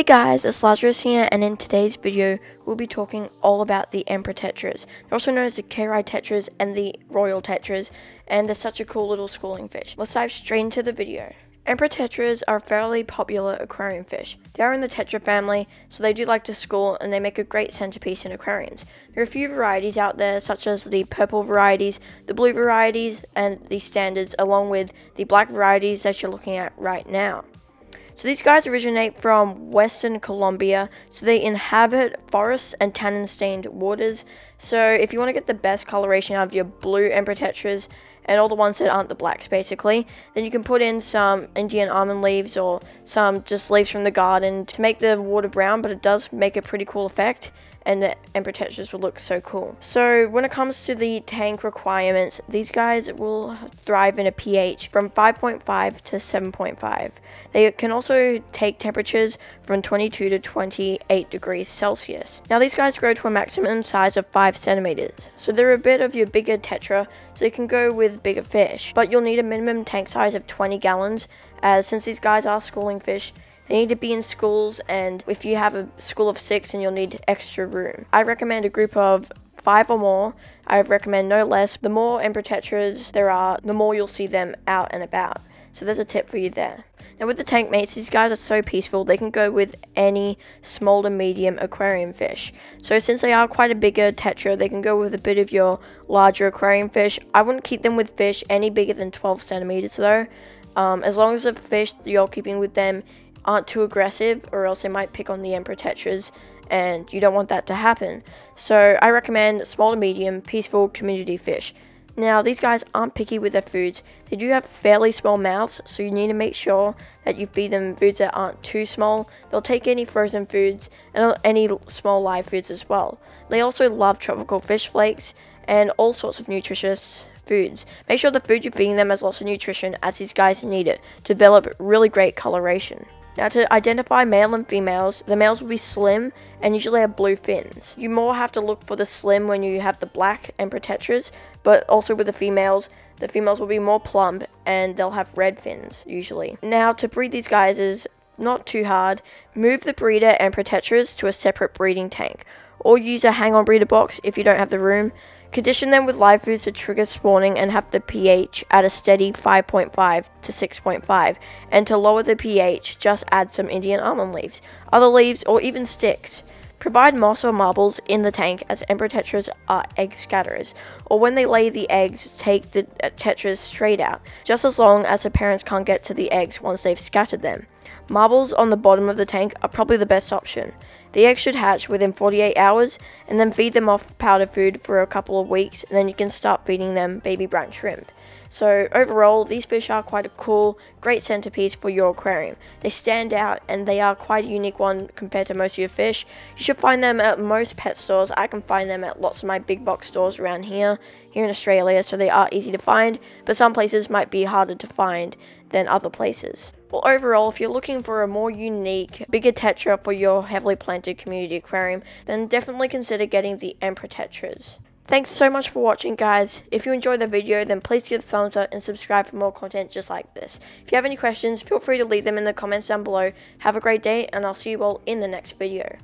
Hey guys, it's Lazarus here, and in today's video, we'll be talking all about the Emperor Tetras. They're also known as the Kerri Tetras and the Royal Tetras, and they're such a cool little schooling fish. Let's dive straight into the video. Emperor Tetras are a fairly popular aquarium fish. They are in the Tetra family, so they do like to school and they make a great centerpiece in aquariums. There are a few varieties out there, such as the purple varieties, the blue varieties, and the standards, along with the black varieties that you're looking at right now. So these guys originate from western Colombia, so they inhabit forests and tannin-stained waters. So if you want to get the best coloration out of your blue Emperor Tetras, and all the ones that aren't the blacks basically, then you can put in some Indian almond leaves or some just leaves from the garden to make the water brown, but it does make a pretty cool effect and the Emperor Tetras will look so cool. So when it comes to the tank requirements, these guys will thrive in a pH from 5.5 to 7.5. They can also take temperatures from 22 to 28 degrees Celsius. Now these guys grow to a maximum size of 5 centimeters, so they're a bit of your bigger tetra, so you can go with bigger fish. But you'll need a minimum tank size of 20 gallons, as since these guys are schooling fish, they need to be in schools, and if you have a school of six, and you'll need extra room. I recommend a group of five or more. I recommend no less. The more Emperor Tetras there are, the more you'll see them out and about. So there's a tip for you there. Now with the tank mates, these guys are so peaceful, they can go with any small to medium aquarium fish. So since they are quite a bigger tetra, they can go with a bit of your larger aquarium fish. I wouldn't keep them with fish any bigger than 12 centimeters though. Um, as long as the fish you're keeping with them aren't too aggressive or else they might pick on the Emperor Tetras and you don't want that to happen. So I recommend small to medium, peaceful community fish. Now these guys aren't picky with their foods. They do have fairly small mouths, so you need to make sure that you feed them foods that aren't too small. They'll take any frozen foods and any small live foods as well. They also love tropical fish flakes and all sorts of nutritious foods. Make sure the food you're feeding them has lots of nutrition as these guys need it to develop really great coloration. Now to identify male and females, the males will be slim and usually have blue fins. You more have to look for the slim when you have the black and protectors, but also with the females, the females will be more plump and they'll have red fins usually. Now to breed these guys is not too hard. Move the breeder and protectors to a separate breeding tank or use a hang-on breeder box if you don't have the room. Condition them with live foods to trigger spawning and have the pH at a steady 5.5 to 6.5. And to lower the pH, just add some Indian almond leaves, other leaves, or even sticks. Provide moss or marbles in the tank as emperor tetras are egg scatterers, or when they lay the eggs, take the uh, tetras straight out, just as long as the parents can't get to the eggs once they've scattered them. Marbles on the bottom of the tank are probably the best option. The eggs should hatch within 48 hours and then feed them off powder food for a couple of weeks and then you can start feeding them baby brine shrimp. So overall, these fish are quite a cool, great centerpiece for your aquarium. They stand out and they are quite a unique one compared to most of your fish. You should find them at most pet stores. I can find them at lots of my big box stores around here, here in Australia, so they are easy to find, but some places might be harder to find than other places. Well, overall, if you're looking for a more unique, bigger Tetra for your heavily planted community aquarium, then definitely consider getting the Emperor Tetras. Thanks so much for watching guys. If you enjoyed the video then please give a thumbs up and subscribe for more content just like this. If you have any questions feel free to leave them in the comments down below. Have a great day and I'll see you all in the next video.